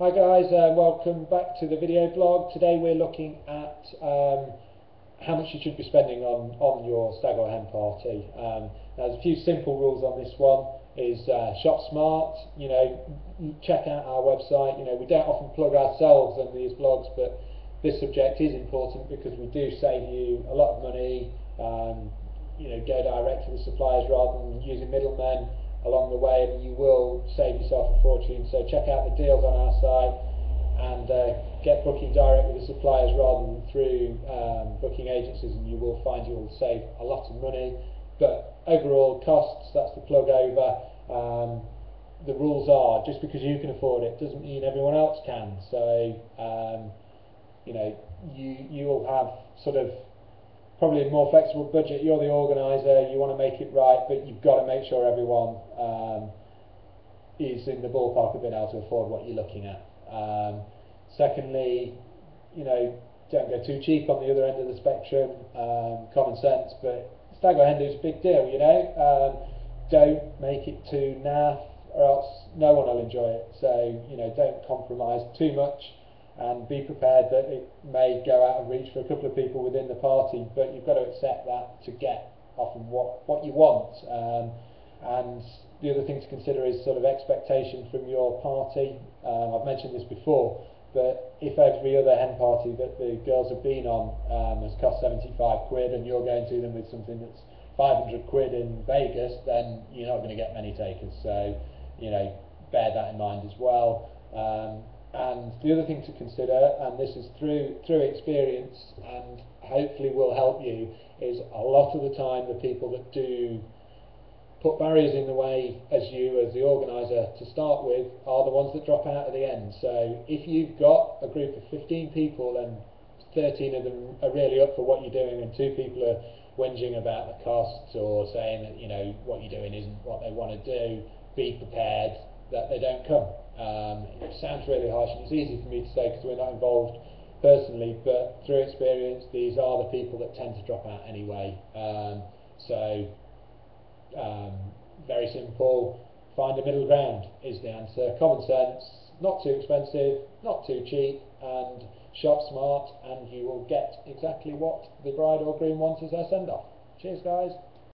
Hi guys, uh, welcome back to the video blog. Today we're looking at um, how much you should be spending on, on your stag or hen party. Um, there's a few simple rules on this one. Is uh, shop smart, you know, check out our website. You know, we don't often plug ourselves on these blogs, but this subject is important because we do save you a lot of money. Um, you know, go direct to the suppliers rather than using middlemen along the way and you will save yourself a fortune. So check out the deals on our site and uh, get booking direct with the suppliers rather than through um, booking agencies and you will find you will save a lot of money. But overall costs, that's the plug over. Um, the rules are just because you can afford it doesn't mean everyone else can. So um, you know you you will have sort of probably a more flexible budget. You're the organizer, you want to make it right, but you've got to make sure everyone um, is in the ballpark of being able to afford what you're looking at. Um, secondly, you know, don't go too cheap on the other end of the spectrum. Um, common sense, but stag or hen is a big deal. You know, um, don't make it too naff, or else no one will enjoy it. So you know, don't compromise too much and be prepared that it may go out of reach for a couple of people within the party, but you've got to accept that to get often what, what you want. Um, and the other thing to consider is sort of expectation from your party. Um, I've mentioned this before, but if every other hen party that the girls have been on um, has cost 75 quid and you're going to them with something that's 500 quid in Vegas, then you're not going to get many takers. So, you know, bear that in mind as well. Um, and the other thing to consider, and this is through through experience, and hopefully will help you, is a lot of the time the people that do put barriers in the way as you as the organizer to start with are the ones that drop out at the end. So if you've got a group of 15 people and 13 of them are really up for what you're doing and two people are whinging about the costs or saying that you know what you're doing isn't what they want to do, be prepared that they don't come. Um, it sounds really harsh and it's easy for me to say because we're not involved personally, but through experience, these are the people that tend to drop out anyway. Um, so, um, very simple, find a middle ground is the answer. Common sense, not too expensive, not too cheap, and shop smart, and you will get exactly what the bride or groom wants as their send off. Cheers, guys.